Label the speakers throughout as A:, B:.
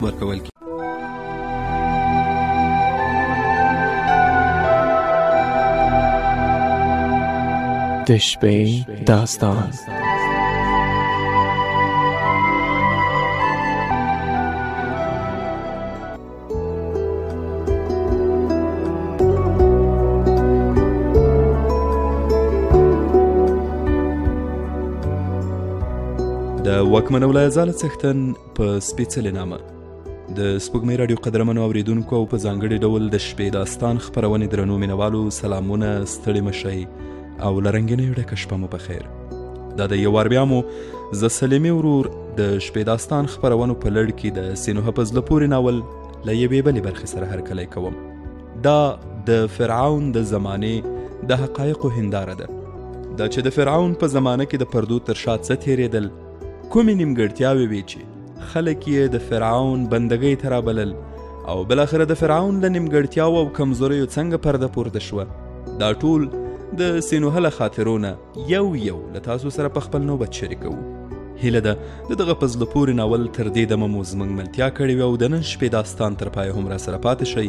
A: ورکول کیږي
B: د شپې داستان
A: د واکمن ولایزاله څښتن په سپېڅلې نامه د سپوږمۍ رادیو قدرمنو اوریدونکو او په ځانګړي ډول د شپې داستان خپرونې درنو مینوالو سلامونه ستړي مشئ او لرنګینې ډکه شپه مو بخیر دا د یو وار بیا مو زه سلیمي ورور د شپې داستان خپرونو په لړ کې د سینوه په زړه پورې ناول له یوې بلې برخې سره هرکلی کوم دا د فرعون د زمانې د حقایقو هنداره ده دا چې د فرعون په زمانه کې د پردو تر شا څه تیریدل کومې نیمګړتیاوې وې چې خلک یې د فرعون بندګۍ ته رابلل او بالاخره د فرعون له نیمګړتیاو او کمزوریو څنګه پرده پورته شوه دا ټول د سینوهله خاطرونه یو یو له تاسو سره په خپل نوبت شریکوو هیله ده د دغه په زړه پورې ناول تر دې دمه مو زموږ ملتیا کړې وي او د نن شپې داستان تر پایه هم راسره پاتې شئ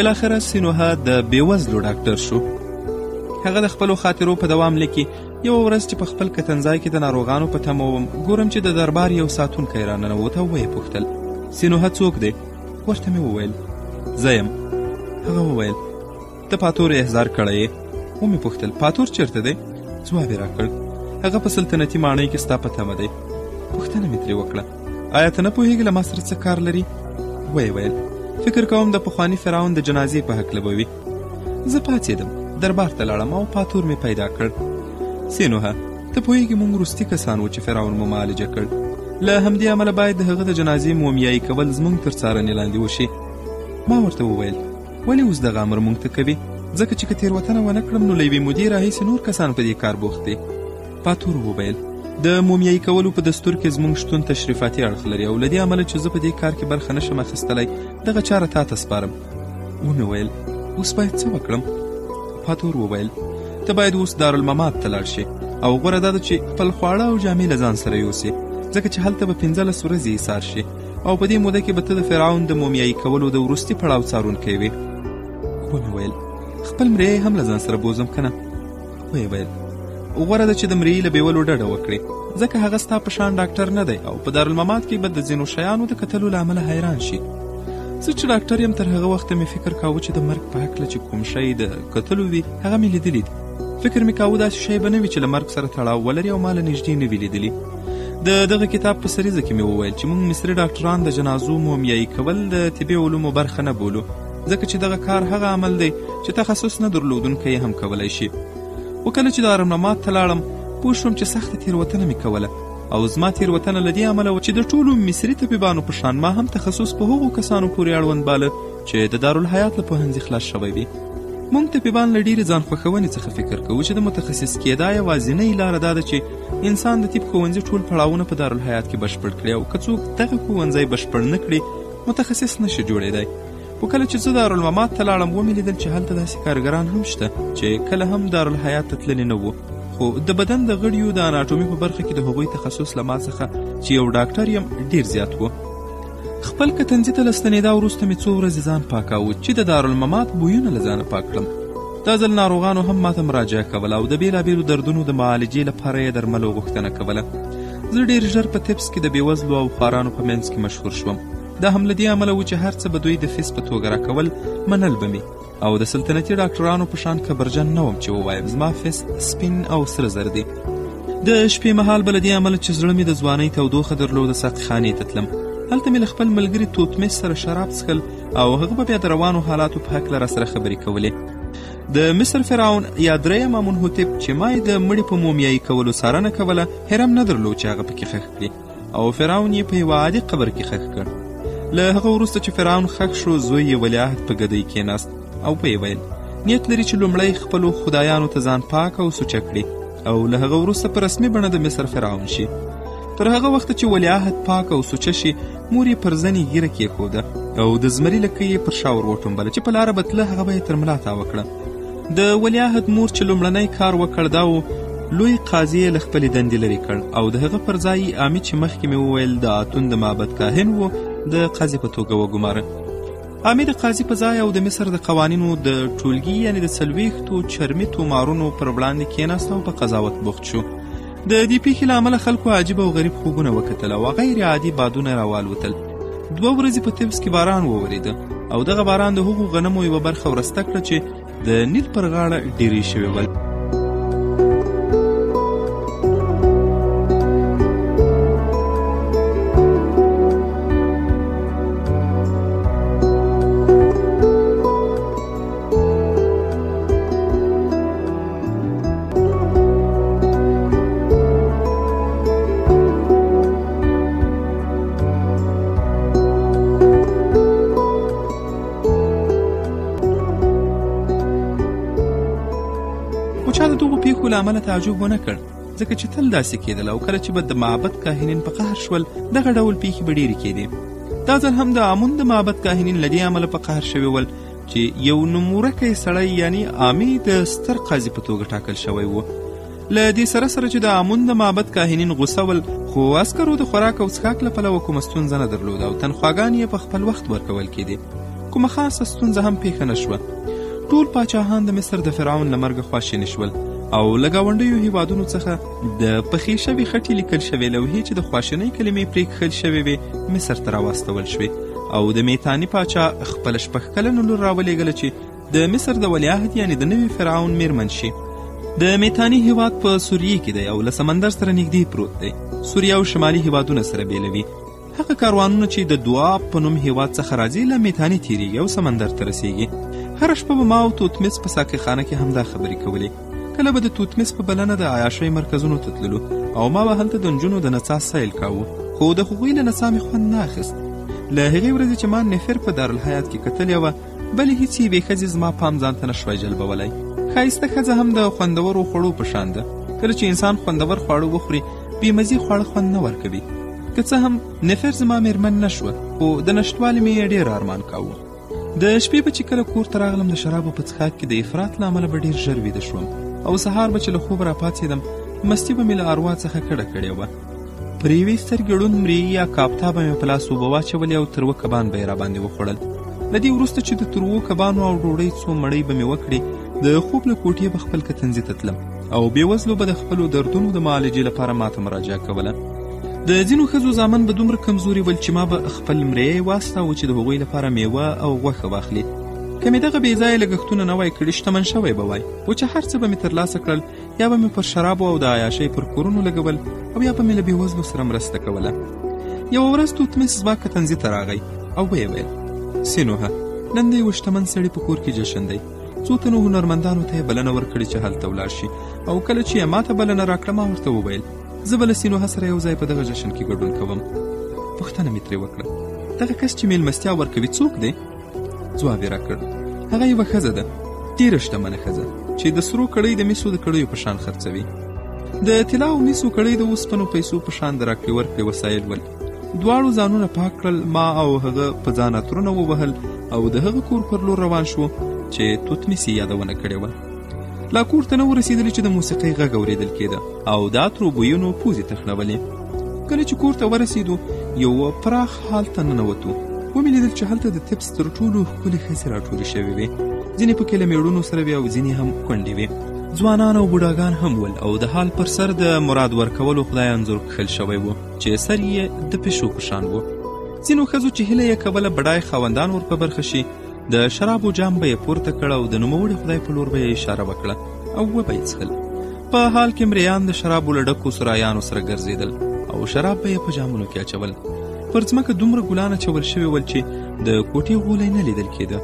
A: بالاخره سینوها د بیوزلو ډاکټر شو هغه د خپلو خاطرو په دوام لیکي یو ورځ چې په خپل کتنځای کې د ناروغانو په تمه وم ګورم چې د دربار یو ساتونکی راننوت او ویې پوښتل سینوها څوک دی ورته مې وویل زه یم هغه وویل ته پاتور احضار کړی یې ومې پوښتل پاتور چیرته دی ځواب یې راکړ هغه په سلطنتي ماڼۍ کې ستا په تمه دی پوښتنه مې ترې وکړه آیا ته نه پوهېږې له ما سره څه کار لري ویې ویل فکر کوم د پخواني فرعون د جنازې په هکله به وي زه پاڅېدم دربار ته لاړم او پاتور مې پیدا کړ سینوهه ته پوهېږې موږ وروستي کسان و چې فرعون مو معالجه کړ له همدې امله باید د هغه د جنازې مومیایي کول زموږ تر څارنې لاندې وشي ما ورته وویل ولې اوس دغه امر مونږ ته کوي ځکه چې که تېروتنه ونه کړم نو له یوې مودې راهیسې نور کسان په دې کار بوخت دي پاتور وویل د مومیایي کولو په دستور کې زموږ شتون تشریفاتي اړخ لري او له دې امله چې زه په دې کار کې برخه نشم اخیستلی دغه چاره تا ته سپارم ومې ویل اوس باید څه وکړم پاتور وویل ته باید اوس دارالممات ته لاړ شې او غوره دا ده چې خپل خواړه او جامې له ځان سره یوسې ځکه چې هلته به پنځلس ورځې ایسار شي او په دې موده کې به ته د فرعون د مومیایي کولو د وروستي پړاو څارونکی وې ومې ویل خپل مریی هم له ځان سره بوزم که نه ویې ویل غوره ده چې د مریی له بیولو ډډه وکړې ځکه هغه ستا په شان ډاکټر نه دی او په دارالممات کې به د ځینو شیانو د کتلو له امله حیران شي زه چې ډاکټر یم تر هغه وخته مې فکر کاوه چې د مرګ په هکله چې کوم شی د کتلو وي هغه مې لیدلی دی فکر مې کاوه داسې شی به نه وي چې له مرګ سره تړاو ولري او ما له نږدې نه وي لیدلی د دغه کتاب په سریزه کې مې وویل چې موږ مصري ډاکټران د جنازو مومیایي کول د طبي علومو برخه نه بولو ځکه چې دغه کار هغه عمل دی چې تخصص نه درلودونکی هم کولی شي خو کله چې د آرمنمات ته لاړم پوه شوم چې سخته تېروتنه مې کوله او زما تېروتنه له دې امله وه چې د ټولو مصري طبیبانو په شان ما هم تخصص په هغو کسانو پورې اړوند باله چې د دارالحیات له پوهنځي خلاص شوی وي موږ طبیبان له ډېرې ځان خوښونې څخه فکر کوو چې د متخصص کېدا یوازینۍ لاره دا ده چې انسان د طب ښوونځي ټول پړاوونه په دارالحیات کې بشپړ کړي او که څوک دغه ښوونځی بشپړ نه کړي متخصص نشي جوړېدای خو کله چې زه دارالممات ته لاړم ومې لیدل چې هلته داسې کارګران هم شته چې کله هم دارالحیات ته تللي نه وو خو د بدن د غړیو د اناټومي په برخه کې د هغوی تخصص له ما څخه چې یو ډاکټر یم ډیر زیات و خپل کتنځي ته له ستنېدا وروسته مې څو ورځې ځان پاکاوه چې د دارالممات بویونه له ځانه پاک کړم دا ځل ناروغانو هم ماته مراجعه کوله او د بېلابېلو دردونو د معالجې لپاره یې درملو غوښتنه کوله زه ډېر ژر په تپس کې د بېوزلو او خوارانو په منځ کې مشهور شوم دا هم له دې امله و چې هر څه به دوی د فیس په توګه راکول منل به مې او د سلطنتي ډاکټرانو په شان کبرجن نه وم چې ووایم زما فیس سپین او سره زر دی د شپې مهال به له دې امله چې زړه مې د ځوانۍ تودوخه درلوده ساقیخانې ته تلم هلته مې له خپل ملګري توتمې سره شراب څښل او هغه به بیا د روانو حالاتو په هکله راسره خبرې کولې د مصر فرعون یا دریم امون هوتیب چې ما یې د مړي په مومیایي کولو څارنه کوله هرم نه درلود چې هغه پکې خښ کړي او فرعون یې په یوه عادي قبر کې خښ کړ له هغه وروسته چې فرعون خښ شو زوی یې ولیعهد په ګدۍ کېناست او ویې ویل نیت لري چې لومړی خپلو خدایانو ته ځان پاک او سوچه کړي او له هغه وروسته په رسمي بڼه د مصر فرعون شي تر هغه وخته چې ولیعهد پاک او سوچه شي مور یې پر زنې ږیره کېښوده او د زمري لکۍ یې پر شا ور وټومبله چې په لاره به تله هغه به یې تر ملا تاوه کړه د ولیعهد مور چې لومړنی کار وکړ دا و لوی قاضي یې له خپلې دندې لرې کړ او د هغه پر ځای عامي چې مخکې مې وویل د آتون د معبد کاهن و د قاضي په توګه وګماره عامي د قاضي په ځای او د مصر د قوانینو د ټولګي یعنې د څلوېښتو چرمي تومارونو پر وړاندې کېناست او په قضاوت بوخت شو د دې پیښې له امله خلکو عجیب او غریب خوبونه وکتل او غیر عادي بادونه راوالوتل دوه ورځې په تبس کې باران ووریده او دغه باران د هغو غنمو یوه برخه ورسته کړه چې د نیل پر غاړه ډیرې شوې ول له امله تعجب ونه کړ ځکه چې تل داسې کېدل او کله چې به د معبد کاهنین په قهر شول دغه ډول پیښې به ډېرې کېدې دا ځل هم د امون د معبد کاهنین له دې امله په قهر شوي ول چې یو نومورکی سړی یعنی آمی د ستر قاضي په توګه ټاکل شوی و له دې سره سره چې د آمون د معبد کاهنین غوسه ول خو عسکرو د خوراک او څښاک له پلوه کومه ستونزه نه درلوده او تنخواګانې یې په خپل وخت ورکول کېدې کومه خاصه ستونزه هم پیښه نه شوه ټول پاچاهان د مصر د فرعون له مرګه خواشیني شول او له ګاونډیو هیوادونو څخه د پخې شوې خټې لیکل شوې لوحې چې د خواشینۍ کلمې پرې کښل شوې وې مصر ته راواستول شوې او د میتاني پاچا خپله شپږ کلنه لور راولېږله چې د مصر د ولیعهد یعنې د نوي فرعون میرمن شي د میتاني هیواد په سوریه کې دی او له سمندر سره نږدې پروت دی سوریه او شمالي هیوادونه سره بیلوي هغه کاروانونه چې د دواب په نوم هیواد څخه راځي له میتاني تیریږي او سمندر ته رسیږي هره شپه به ما او توتمس په ساقیخانه کې همدا خبرې کولې کله به د توتمس په بلنه د عیاشۍ مرکزونو ته تللو او ما به هلته د نجونو د نڅا سیل کاوه خو د هغوی له نڅا مې خوند نه اخیست له هغې ورځې چې ما نفر په دارالحیات کې کتلې وه بلې هیڅ یوې ښځې زما پام ځان ته نه شوای جلبولی ښایسته ښځه هم د خوندورو خوړو په شان ده کله چې انسان خوندور خواړه وخوري بیمزي خواړه خوند نه ورکوي که څه هم نفر زما میرمن نه شوه خو د نشتوالي مې یې ډېر ارمان کاوه د شپې به چې کله کور ته راغلم د شرابو په څښاک کې د افراط له امله به ډېر ژر ویده شوم او سهار به چې له خوبه راپاڅېدم مستي به مې له اروا څخه کډه کړې وه پر یوې سترګې ړوند مرې یا کاپتا به مې په لاس اوبه واچولې او تروه کبان به یې راباندې وخوړل له دې وروسته چې د تروو کبانو او ډوډۍ څو مړۍ به مې وکړې د خوب له کوټې به خپل کتنځي ته تلم او بې وزلو به د خپلو دردونو د معالجې لپاره ماته مراجعه کوله د ځینو ښځو زامن به دومره کمزوري ول چې ما به خپل مریی واستاوه چې د هغوی لپاره میوه او غوښه واخلي که مې دغه بې ځایه لګښتونه نه وای کړي شتمن شوی به وای و چې هر څه به مې ترلاسه کړل یا به مې پر شرابو او د عیاشۍ پر کورونو لګول او یا به مې له بېوزلو سره مرسته کوله یوه ورځ توتمیس زما کتنځي ته راغی او ویې ویل سینوهه نن د یوه شتمن سړي په کور کې جشن دی څو تنو هنرمندانو ته یې بلنه ورکړې چې هلته ولاړ شي او کله چې یې ماته بلنه راکړه ما ورته وویل زه به له سینوه سره یو ځای په دغه جشن کې ګډون کوم پوښتنه مې ترې وکړه دغه کس چې میلمستیا ورکوي څوک دی ځواب یې راکړ هغه یوه ښځه ده ډېره شتمنه ښځه چې د سرو کړۍ د مسو د کړیو په شان خرڅوي د طلا او مسو کړۍ د اوسپنو پیسو په شان د راکړې ورکړې وسایل ول دواړو ځانونه پاک کړل ما او هغه په ځان عطرونه ووهل او د هغه کور پر لور روان شو چې توتمیس یې یادونه کړې وه لا کور ته نه ورسېدلې چې د موسیقۍ غږ اورېدل کېده او د عطرو بویونو پوزې تخنولې کله چې کور ته ورسېدو یو پراخ حال ته ننوتو ومې لیدل چې هلته د تپس تر ټولو ښکلې ښځې راټولې شوې وې ځینې پکې له مېړونو سره وې او ځینې هم کونډې وې ځوانان او بوډاګان هم ول او د حال پر سر د مراد ورکولو خدای انځور کښل شوی و چې سر یې د پښو په شان و ځینو ښځو چې هیله یې کوله بډای خاوندان ور په برخه شي د شرابو جام به یې پورته کړ او د نوموړي خدای په لور به یې اشاره وکړه او وبه یې څښل په حال کې مریان د شرابو له ډکو سرایانو سره ګرځېدل او شراب به یې په جامونو کې اچول پر ځمکه دومره ګلان اچول شوي ول چې د کوټې غولی نه لیدل کېده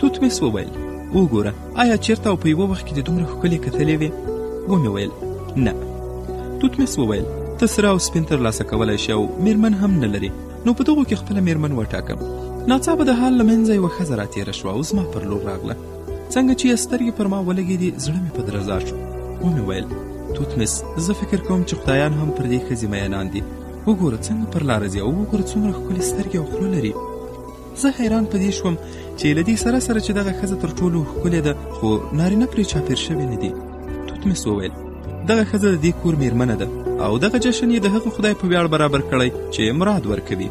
A: توتمس وویل وګوره آیا چیرته او په یوه وخت کې دې دومره ښکلې کتلې وې ومې ویل نه توتمس وویل ته سره او سپین ترلاسه کولی شي او میرمن هم نه لري نو په دغو کې خپله میرمن وټاکم ناڅاپه د حال له منځه یوه ښځه راتېره شوه او زما پر لور راغله څنګه چې یې سترګې پر ما ولګېدې زړه مې په درزا شو ومې ویل توتمس زه فکر کوم چې خدایان هم پر دې ښځې میینان دي وګوره څنګه پر لاره ځي او وګوره څومره ښکلې سترګې او خوله لري زه حیران په دې شوم چې له دې سره سره چې دغه ښځه تر ټولو ښکلې ده خو نارینه پرې چاپېر شوي نه دي توت مس وویل دغه ښځه د دې کور میرمنه ده او دغه جشن یې د هغه خدای په ویاړ برابر کړی چې مراد ورکوي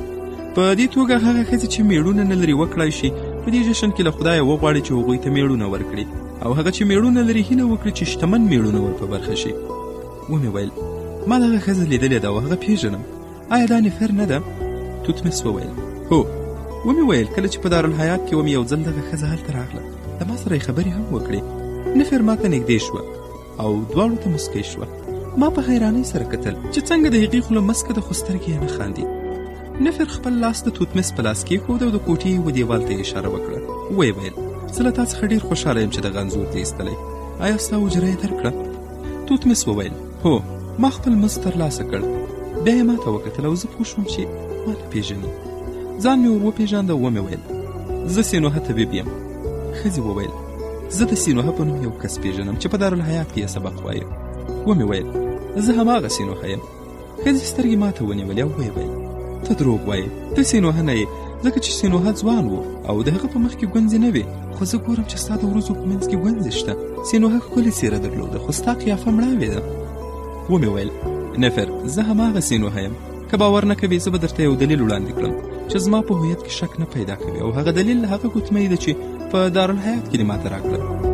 A: په دې توګه هغه ښځې چې میړونه نه لري وکړای شي په دې جشن کې له خدایه وغواړي چې هغوی ته میړونه ورکړي او هغه چې میړونه لري هیله وکړي چې شتمن میړونه ور په برخه شي ومې ویل ما دغه ښځه لیدلې ده او هغه پیژنم آیا دا نفر نه ده توتمس وویل هو ومې ویل کله چې په دارالحیات کې وم یو ځل دغه ښځه هلته راغله له ما سره یې خبرې هم وکړې نفر ما ته نږدې شوه او دواړو ته مسکۍ شوه ما په حیرانۍ سره کتل چې څنګه د هغې خوله مسکه ده خو سترګې یې نه خاندي نفر خپل لاس د توتمس په لاس کېښود او د کوټې یوه دیوال ته یې اشاره وکړه ویې ویل زه له تا څخه ډېر خوشحاله یم چې دغه انځور دې ایستلی آیا ستا اجره یې درکړه توتمس وویل هو ما خپل مزد ترلاسه کړ بیا یې ما ته وکتل او زه پوه شوم چې ما نه پېژني ځان مې ور وپېژانده ومې ویل زه سینوهه طبیب یم ښځې وویل زه د سینوهه په نوم یو کس پېژنم چې په دارالحیات کې یې سبق وایه ومې ویل زه هماغه سینوهه یم ښځې سترګې ما ته ونیولې او ویې ویل ته دروغ وایې ته سینوهه نه یې ځکه چې سینوهه ځوان و او د هغه په مخ کې ګونځې نه وې خو زه ګورم چې ستا د ورځو په منځ کې ګونځې شته سینوهه ښکلې څېره درلوده خو ستا قیافه مړاوې ده ومې ویل نفر زه هماغه سینوهه یم که باور نه کوې زه به درته یو دلیل وړاندې کړم چې زما په هویت کې شک نه پیدا کوي او هغه دلیل هغه ګوتمۍ ده چې په دارالحیات کې دې ماته راکړه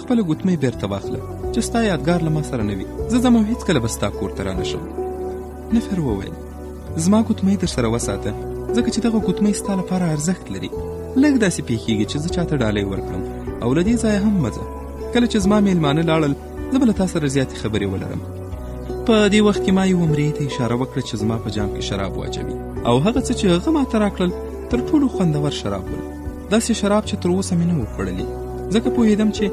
A: خپله ګوتمۍ بیرته واخله چې ستا یادګار له ما سره نه وي زه ځم او هیڅکله به ستا کور ته رانه شم نفر وویل زما ګوتمۍ در سره وساته ځکه چې دغه ګوتمۍ ستا لپاره ارزښت لري لږ داسې پیښیږي چې زه چاته ډالۍ ورکړم او له دې ځایه هم مځه کله چې زما میلمانه لاړل زه به له تا سره زیاتې خبرې ولرم په دې وخت کې ما یو مریې ته اشاره وکړه چې زما په جام کې شراب واچوي او هغه څه چې هغه ما ته راکړل تر ټولو خوندور شراب ول داسې شراب چې تر اوسه مې نه وو خوړلي ځکه پوهېدم چې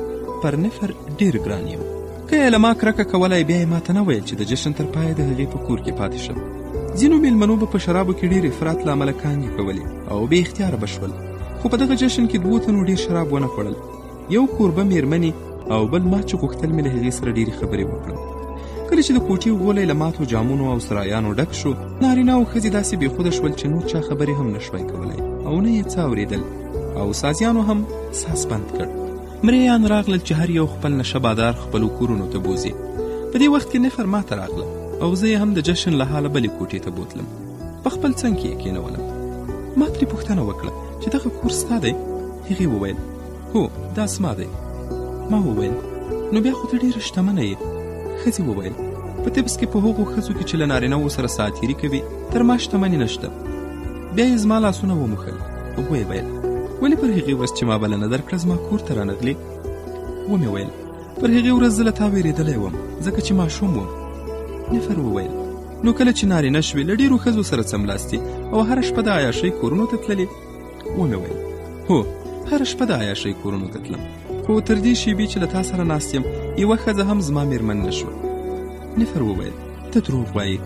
A: پر نفر ډېر ګران یم که یې له ما کرکه کولای بیا یې ماته نه ویل چې د جشن تر پایه د هغې په کور کې پاتې شم ځینو میلمنو به په شرابو کې ډېر افراط له امله کانګې کولې او بې اختیاره به شول خو په دغه جشن کې دوو تنو ډېر شراب ونه خوړل یو کوربه میرمنې او بل ما چې غوښتل مې له هغې سره ډېرې خبرې وکړم کله چې د کوټې غولی له ماتو جامونو او سرایانو ډک شو نارینه او ښځې داسې بېخوده شول چې نور چا خبرې هم نه شوای کولی او نه یې څه اورېدل او سازیانو هم ساس بند کړ مریان راغلل چې هر یو خپل نشه بادار خپلو کورونو ته بوځي په دې وخت کې نفر ما ته راغله او زه یې هم د جشن له حاله بلې کوټې ته بوتلم په خپل څنګ کې یې کېنولم ما ترې پوښتنه وکړه چې دغه کور ستا دی هغې وویل هو دا سما دی ما وویل نو بیا خو ته ډېره شتمنه یې ښځې وویل په طبس کې په هغو ښځو کې چې له نارینه وو سره ساعتیري کوي تر ما شتمنې نشته بیا یې زما لاسونه وموښل ویې ویل ولې پر هغې ورځ چې ما بلنه درکړه زما کور ته رانغلې ومې ویل پر هغې ورځ زه له تا ویرېدلی وم ځکه چې ماشوم وم نفر وویل نو کله چې نارینه شوې له ډېرو ښځو سره څملاستې او هره شپه د عیاشۍ کورونو ته تللې ومې ویل هو هره شپه د عیاشۍ کورونو ته تلم خو تر دې شیبې چې له تا سره ناست یم یوه ښځه هم زما میرمن نه شوه نفر وویل ته دروغ وایې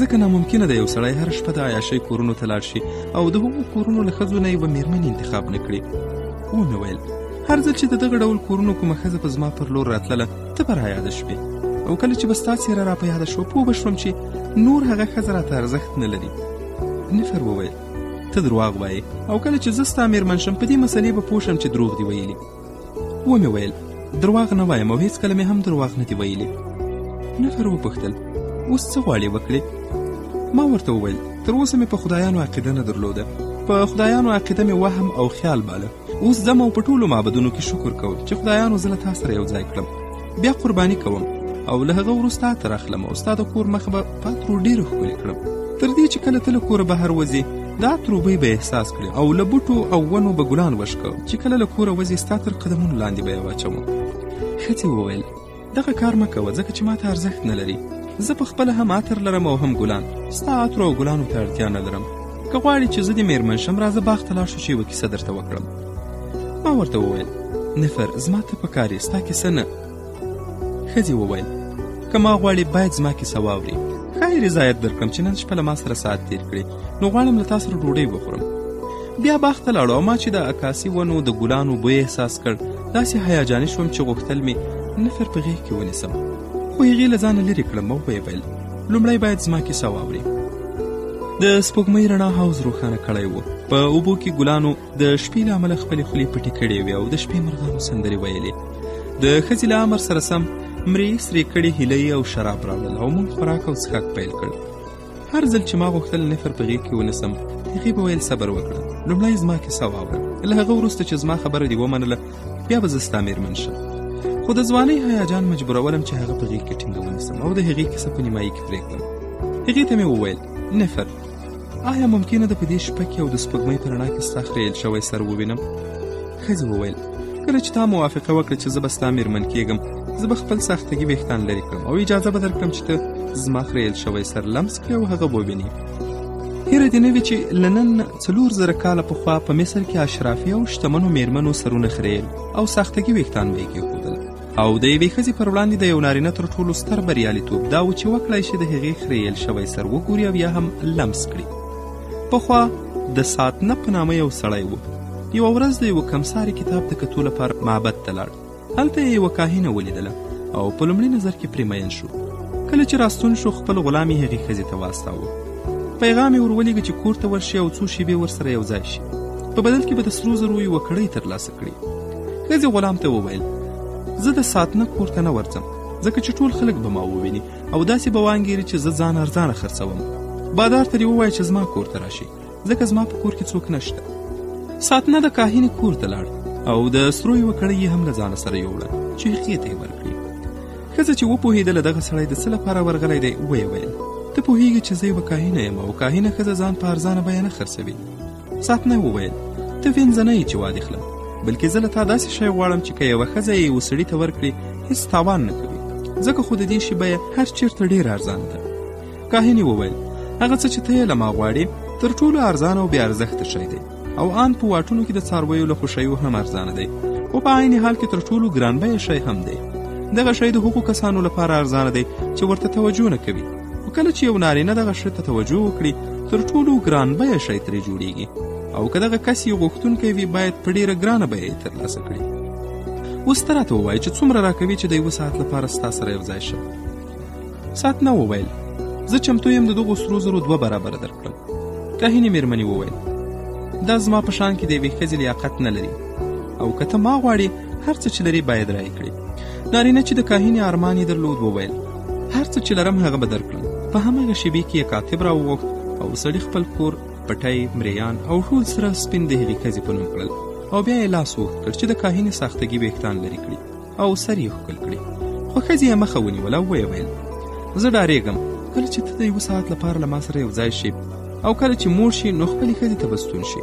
A: ځکه ناممکنه ده یو سړی هر شپه د عیاشۍ کورونو ته لاړ شي او د هغو کورونو له ښځو نه یوه میرمن انتخاب نه کړي ومې ویل هر ځل چې د دغه ډول کورونو کومه ښځه په زما پر لور راتلله ته به رایاده شوې او کله چې به ستا څېره را په یاده شوه پوه به شوم چې نور هغه ښځه راته ارزښت نه لري نفر وویل ته درواغ وایې او کله چې زه ستا میرمن شم په دې مسلې به پوه شم چې دروغ دي ویلي ومې ویل درواغ نه وایم او هیڅکله مې هم درواغ نه دي ویلي نفر وپوښتل اوس څه غواړې وکړې ما ورته وویل تر اوسه مې په خدایانو عقیده نه درلوده په خدایانو عقیده مې وهم او خیال باله اوس ځم او په ټولو معبدونو کې شکر کوم چې خدایانو زه له تا سره یو ځای کړم بیا قرباني کوم او له هغه وروسته ته راخلم او ستا د کور مخ به پاترو ډېر ښکلې کړم تر دې چې کله ته له کوره بهر وځې دا تروبۍ به احساس کړې او له بوټو او ونو به ګلان وشکه چې کله له کوره وځې ستا تر قدمونو لاندې به یې واچوم ښځې وویل دغه کار مه کوه ځکه چې ماته ارزښت نه لري زه په خپله هم عطر لرم او هم ګلان ستا عطرو او ګلانو ته اړتیا نه لرم که غواړې چې زه دې میرمن شم راځه باغ ته لاړ شو چې یوه کیسه درته وکړم ما ورته وویل نفر زما ته پکار یې ستا کیسه نه ښځې وویل که ما غواړې باید زما کیسه واورې ښایي رضایت درکړم چې نن شپه له ما سره ساعت تیر کړې نو غواړم له تاسو ډوډۍ وخورم بیا باغ ته لاړو ما چې د عکاسي ونو د ګلانو بوی احساس کړ داسې هیجاني شوم چې غوښتل مې نفر په غېږ کې ونیسم خو هغې له ځانه لرې کړم او ویې ویل لومړی باید زما کیسه واورې د سپوږمۍ رڼا حوز روښانه کړی و په اوبو کې ګلانو د شپې له امله خپلې خولې پټې کړې وې او د شپې مرغانو سندرې ویلې د ښځې له امر سره سم مرې سرې کړې هیلۍ او شراب راوړل او موږ خوراک او څښاک پیل کړ هر ځل چې ما غوښتل نفر په غېږ کې ونیسم هغې به ویل صبر وکړه لومړی زما کیسه واوره له هغه وروسته چې زما خبره دې ومنله بیا به زه ستا مېرمن شم خو د ځوانۍ هیجان مجبورولم چې هغه په غېږ کې ټینګه ونیسم او د هغې کیسه په نیمایي کې پرې کړم هغې ته مې وویل نفر آیا ممکنه ده په دې شپه کې او د سپوږمۍ په رڼا کې ستا خریل شوی سر ووینم ښځې وویل کله چې تا موافقه وکړه چې زه به ستا میرمن کیږم زه به خپل ساختګي ویښتان لرې کړم او اجازه به درکړم چې ته زما خریل شوی سر لمس کړې او هغه ووینې هیره دې نه وي چې له نن څلور زره کاله پخوا په مصر کې اشرافي او شتمنو میرمنو سرونه خریل او ساختګي ویښتان به یې کېښودل او د یوې ښځې پر وړاندې د یو نارینه تر ټولو ستر بریالیتوب دا و چې وکړای شي د هغې خریل شوی سر وګوري او یا هم لمس کړي پخوا د سات نه په نامه یو سړی و یوه ورځ د یوه کمساري کتاب د کتو لپاره معبد ته لاړ هلته یې یوه کاهنه ولیدله او په لومړي نظر کې پرې مین شو کله چې راستون شو خپل غلام یې هغې ښځې ته واستاوه پیغام یې ورولېږه چې کور ته ورشي او څو شیبې ورسره یو ځای شي په بدل کې به د سرو زرو یوه کړۍ ترلاسه کړي ښځې غلام ته وویل زه د ساتنه کور ته نه ورځم ځکه چې ټول خلک به ما وویني او داسې به وانګیري چې زه ځان ارزانه خرڅوم بادار ته دې ووایه چې زما کور ته راشي ځکه زما په کور کې څوک نشته ساتنه د کاهنې کور ته لاړ او د سرو یوه کړۍ یې هم له ځانه سره یوړه چې هغې ته یې ورکړي ښځه چې وپوهېدله دغه سړی د څه لپاره ورغلی دی ویې ویل ته پوهېږي چې زه یوه کاهنه یم او کاهنه ښځه ځان په ارزانه بیه نه خرڅوي ساتنه وویل ته وینځه نه یې چې واده خلم بلکې زه له تا داسې شی غواړم چې که یوه ښځه یې یو سړي ته ورکړي هیڅ تاوان نه کوي ځکه خو د دې شي بیه هر چیرته ډېره ارزانه ده کاهن یې وویل هغه څه چې ته یې له ما غواړې تر ټولو ارزانه او بې ارزښته شی دی او آن په واټونو کې د څارویو له خوشیو هم ارزانه دی او په عین حال کې تر ټولو ګران بیه شی هم دی دغه شی د هغو کسانو لپاره ارزانه دی چې ورته توجه نه کوي خو کله چې یو نارینه دغه شي ته توجه وکړي تر ټولو ګران بیه شی ترې جوړیږي او که دغه کس یې غوښتونکی وي باید په ډیره ګرانه بیه یې ترلاسه کړي اوس ته راته ووایه چې څومره راکوي چې د یوه ساعت لپاره ستا سره یو ځای شم ساعت نه وویل زه چمتو یم د دغو سرو زرو دوه برابره درکړم کاهینې میرمنې وویل دا زما په شان کې د یوې ښځې لیاقت نه لري او که ته ما غواړې هر څه چې لرې باید رایې کړې نارینه چې د کاهینې ارمان یې درلود وویل هر څه چې لرم هغه به درکړم په همغه شیبې کې یې کاتب راوغوښت او سړي خپل کور پټی مریان او ټول سره سپین د هغې ښځې په نوم کړل او بیا یې لاس وښت کړ چې د کاهنې ساختګي ویښتان لرې کړي او سر یې ښکل کړي خو ښځې یې مخه ونیوله او ویې ویل زه ډارېږم کله چې ته د یوه ساعت لپاره له ما سره یو ځای شي او کله چې موړ شي نو خپلې ښځې ته به ستون شي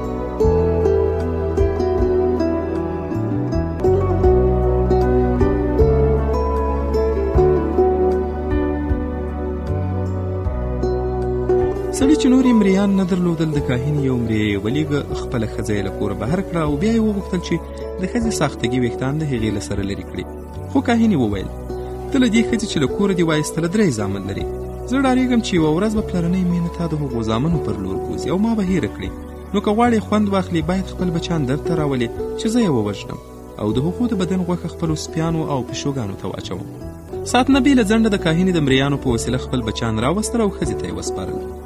A: سړي چې نور یې مریان نه درلودل د کاهن یو مری یې ولېږه خپله ښځه یې له کوره بهر کړه او بیا یې وغوښتل چې د ښځې ساختګي ویښتان د هغې له سره لرې کړي خو کاهني وویل ته له دې ښځې چې له کوره دې وایستله درې زامن لري زه ډارېږم چې یوه ورځ به پلرنۍ مینه تا د هغو زامنو پر لور بوځي او ما به هېره کړې نو که غواړې خوند واخلې باید خپل بچان درته راولې چې زه یې ووژنم او د هغو د بدن غوښه خپلو سپیانو او پیشوګانو ته واچوم سات نبي له ځنډه د کاهنې د مریانو په وسیله خپل بچان راوستل او ښځې ته یې وسپارل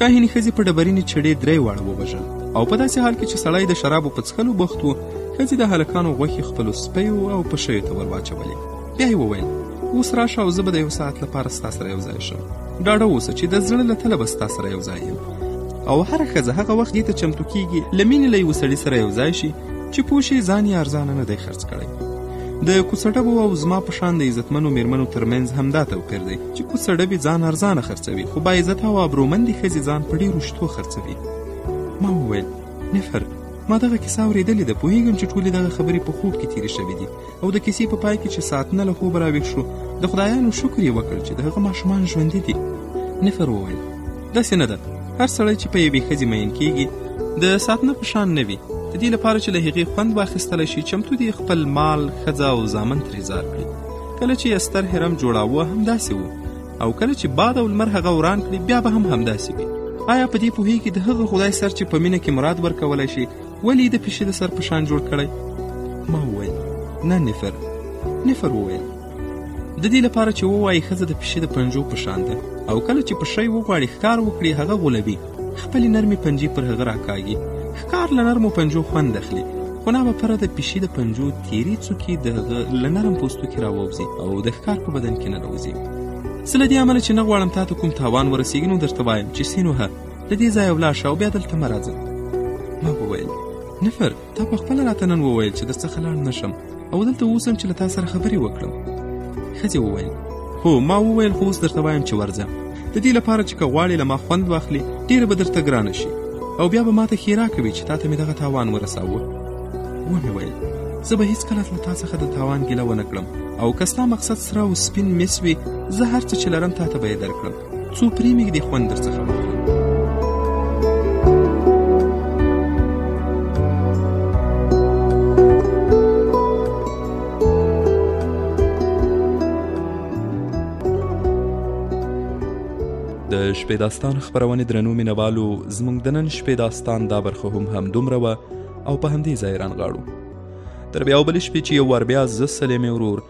A: کاهنې ښځې په ډبرینې چړې درې واړه ووژل او په داسې حال کې چې سړی د شرابو په څښلو بوخت و ښځې د هلکانو غوښې خپلو سپیو او پښیو ته ور واچولې بیا یې وویل اوس راشه او زه به د یو ساعت لپاره ستا سره یو ځای شم ډاډه اوسه چې د زړه له تله به ستا سره یو ځای یم او هره ښځه هغه وخت دې ته چمتو کیږي له مینې له یوه سړي سره یو ځای شي چې پوه شي ځان یې ارزانه نه دی خرڅ کړی د کوڅه ډبو او زما په شان د عزتمنو میرمنو ترمنځ همدا توپیر دی چې کوڅه ډبې ځان ارزانه خرڅوي خو باعزته او ابرومندې ښځې ځان په ډېرو شتو خرڅوي ما وویل نفر ما دغه کیسه اورېدلې ده پوهېږم چې ټولې دغه خبرې په خوب کې تېرې شوې دي او د کیسې په پای کې چې ساعتونه له خوبه راویښ شو د خدایانو شکر یې وکړ چې د هغه ماشومان ژوندي دي نفر وویل داسې نه ده هر سړی چې په یوې ښځې مین کېږي د ساعتونه په شان نه وي د دې لپاره چې له هغې خوند واخیستلی شي چمتو دي خپل مال ښځه او زامن ترې ځار کړي کله چې یې ستر هرم جوړاوه همداسې و او کله چې باد او لمر هغه وران کړي بیا به هم همداسې وي آیا په دې پوهیږي د هغه خدای سر چې په مینه کې مراد ورکولی شي ولې د پیشي د سر په شان جوړ کړی ما وویل نه نفر نفر وویل د دې لپاره چې ووایي ښځه د پیشي د پنجو په شان ده او کله چې پښی وغواړي ښکار وکړي هغه غولوي خپلې نرمې پنجې پر هغه راکاږي ښکار له نرمو پنجو خوند اخلي خو نا بپره د پیشي د پنجو تیرې څوکې د هغه له نرم پوستکي راووځي او د ښکار په بدن کې ننوځي زه له دې امله چې نه غواړم تا ته کوم تاوان ورسېږي نو درته وایم چې سینوهه له دې ځایه ولاړ شه او بیا دلته مه راځه ما وویل نفر تا په خپل راته نن وویل چې درڅخه لاړ نه شم او دلته اوسم چې له تا سره خبرې وکړم ښځې وویل هو ما وویل خو اوس درته وایم چې ورځه د دې لپاره چې که غواړې له ما خوند واخلې ډېره به درته ګرانه شي او بیا به ماته ښیرا کوي چې تا ته مې دغه تاوان ورساوه ومې ویل زه به هیڅکله له تا څخه د تاوان ګیله ونه کړم او که ستا مقصد سره او سپین مس وي زه هر څه چې لرم تا ته به یې درکړم څو پرېمږدي خوند درڅخه واخلم د شپې داستان خبرونه درنو مینوالو زموږ د نن شپې داستان دا برخه هم هم دومره و او په همدې ځای رانغاړو تر بیا بل شپې چې یو ور بیا زه سلیم ورور